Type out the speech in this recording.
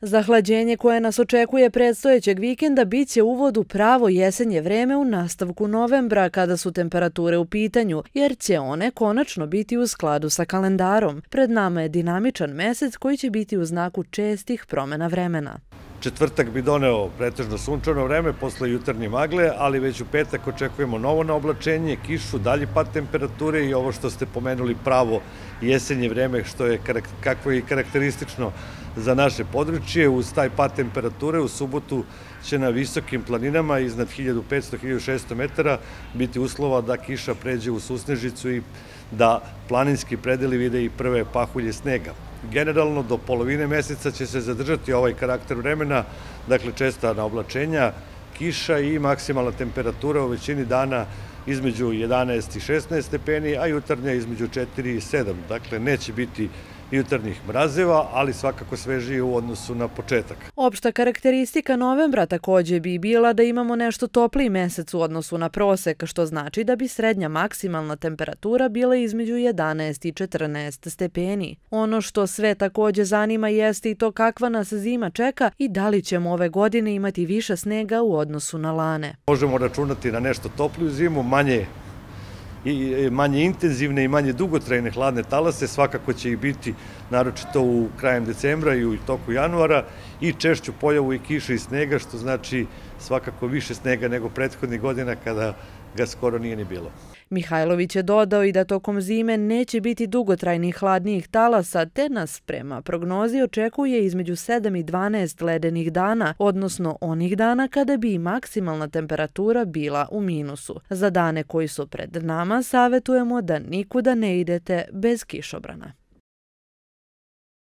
Zahlađenje koje nas očekuje predstojećeg vikenda bit će uvod u pravo jesenje vreme u nastavku novembra kada su temperature u pitanju, jer će one konačno biti u skladu sa kalendarom. Pred nama je dinamičan mesec koji će biti u znaku čestih promjena vremena. Četvrtak bi doneo pretežno sunčano vreme posle jutarnje magle, ali već u petak očekujemo novo naoblačenje, kišu, dalji pad temperature i ovo što ste pomenuli pravo jesenje vreme, što je kakvo je karakteristično za naše područje. Uz taj pad temperature u subotu će na visokim planinama iznad 1500-1600 metara biti uslova da kiša pređe u susnežicu i da planinski predeli vide i prve pahulje snega. Generalno, do polovine meseca će se zadržati ovaj karakter vremena, dakle česta na oblačenja, kiša i maksimalna temperatura u većini dana između 11 i 16 stepeni, a jutarnja između 4 i 7. Dakle, neće biti jutarnjih mrazeva, ali svakako svežije u odnosu na početak. Opšta karakteristika novembra takođe bi bila da imamo nešto topliji mesec u odnosu na prosek, što znači da bi srednja maksimalna temperatura bila između 11 i 14 stepeni. Ono što sve takođe zanima jeste i to kakva nas zima čeka i da li ćemo ove godine imati više snega u odnosu na lane. Možemo računati na nešto topliju zimu, manje i manje intenzivne i manje dugotrajne hladne talase, svakako će ih biti naročito u krajem decembra i u toku januara i češću pojavu i kiša i snega, što znači svakako više snega nego prethodnih godina kada ga skoro nije ni bilo. Mihajlović je dodao i da tokom zime neće biti dugotrajnih hladnijih talasa, te nas prema prognozi očekuje između 7 i 12 ledenih dana, odnosno onih dana kada bi maksimalna temperatura bila u minusu. Za dane koji su pred nama savjetujemo da nikuda ne idete bez kišobrana.